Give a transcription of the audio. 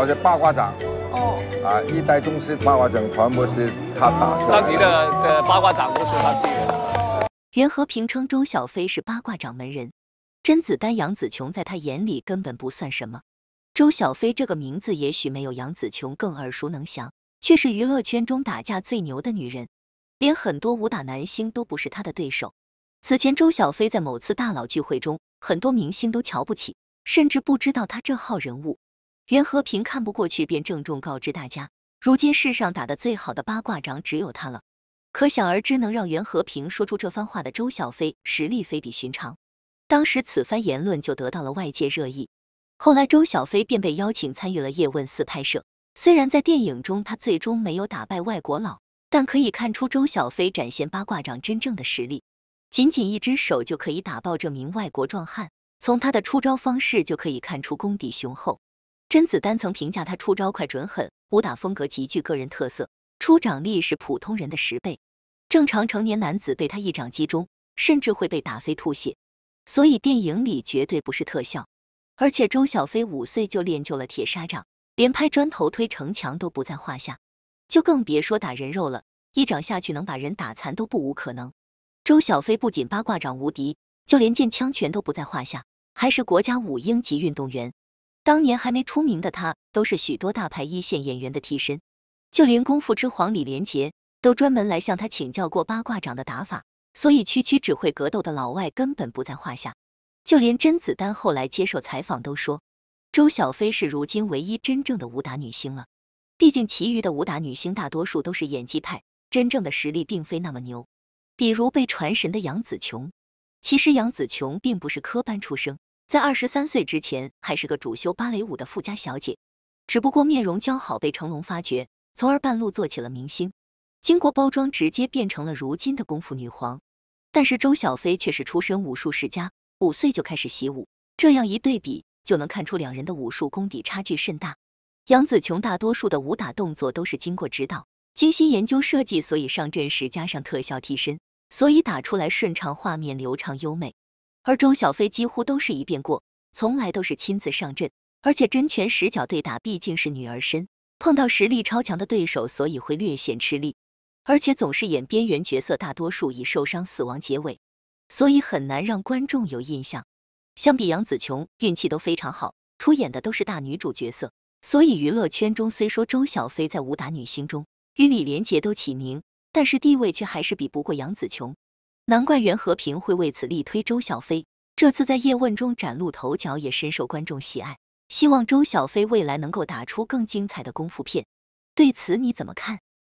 我是八卦掌哦，啊，一代宗师八卦掌全部是他打的张吉的的八卦掌都是他记的。袁和平称周小飞是八卦掌门人，甄子丹、杨紫琼在他眼里根本不算什么。周小飞这个名字也许没有杨紫琼更耳熟能详，却是娱乐圈中打架最牛的女人，连很多武打男星都不是她的对手。此前，周小飞在某次大佬聚会中，很多明星都瞧不起，甚至不知道他这号人物。袁和平看不过去，便郑重告知大家，如今世上打的最好的八卦掌只有他了。可想而知，能让袁和平说出这番话的周小飞，实力非比寻常。当时此番言论就得到了外界热议。后来，周小飞便被邀请参与了《叶问四》拍摄。虽然在电影中他最终没有打败外国佬，但可以看出周小飞展现八卦掌真正的实力。仅仅一只手就可以打爆这名外国壮汉，从他的出招方式就可以看出功底雄厚。甄子丹曾评价他出招快准狠，武打风格极具个人特色，出掌力是普通人的十倍。正常成年男子被他一掌击中，甚至会被打飞吐血。所以电影里绝对不是特效。而且周小飞五岁就练就了铁砂掌，连拍砖头、推城墙都不在话下，就更别说打人肉了，一掌下去能把人打残都不无可能。周小飞不仅八卦掌无敌，就连剑枪拳都不在话下，还是国家五英级运动员。当年还没出名的他，都是许多大牌一线演员的替身，就连功夫之皇李连杰都专门来向他请教过八卦掌的打法，所以区区只会格斗的老外根本不在话下。就连甄子丹后来接受采访都说，周小飞是如今唯一真正的武打女星了。毕竟其余的武打女星大多数都是演技派，真正的实力并非那么牛。比如被传神的杨紫琼，其实杨紫琼并不是科班出生，在二十三岁之前还是个主修芭蕾舞的富家小姐，只不过面容姣好被成龙发掘，从而半路做起了明星，经过包装直接变成了如今的功夫女皇。但是周小飞却是出身武术世家，五岁就开始习武，这样一对比就能看出两人的武术功底差距甚大。杨紫琼大多数的武打动作都是经过指导、精心研究设计，所以上阵时加上特效替身。所以打出来顺畅，画面流畅优美。而周小飞几乎都是一遍过，从来都是亲自上阵，而且真拳实脚对打，毕竟是女儿身，碰到实力超强的对手，所以会略显吃力。而且总是演边缘角色，大多数以受伤死亡结尾，所以很难让观众有印象。相比杨紫琼，运气都非常好，出演的都是大女主角色，所以娱乐圈中虽说周小飞在武打女星中与李连杰都起名。但是地位却还是比不过杨紫琼，难怪袁和平会为此力推周小飞。这次在叶问中崭露头角，也深受观众喜爱。希望周小飞未来能够打出更精彩的功夫片。对此你怎么看？